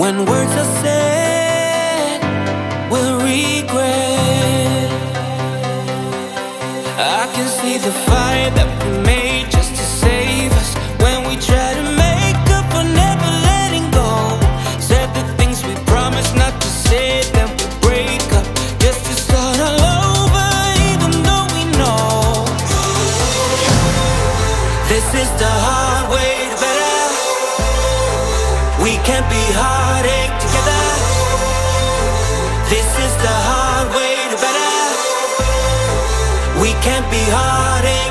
When words are said, we'll regret. I can see the fire that. We can't be hearted.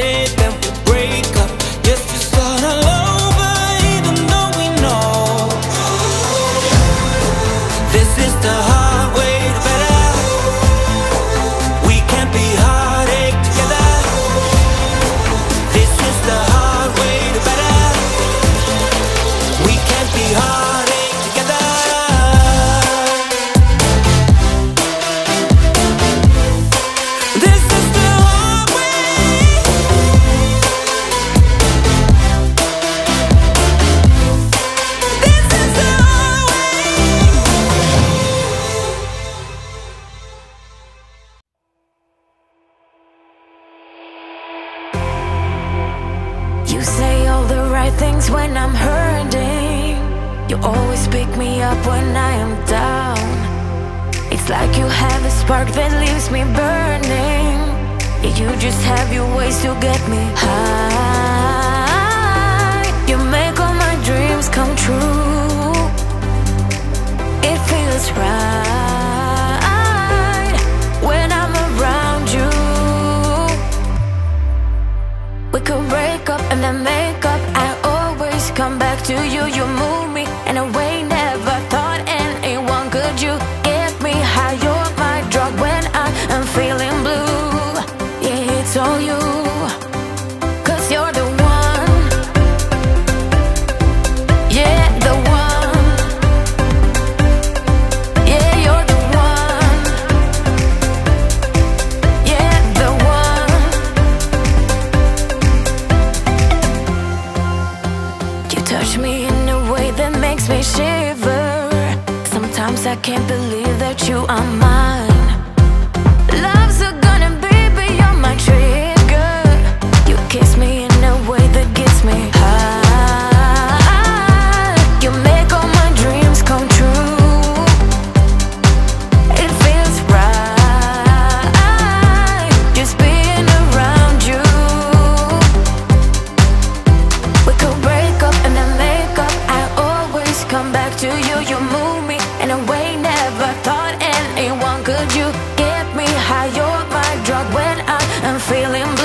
え the a spark that leaves me burning. You just have your ways to get me high. You make all my dreams come true. It feels right When I'm around you. We could break up and then make up. I always come back to you, you I can't believe that you are mine. feeling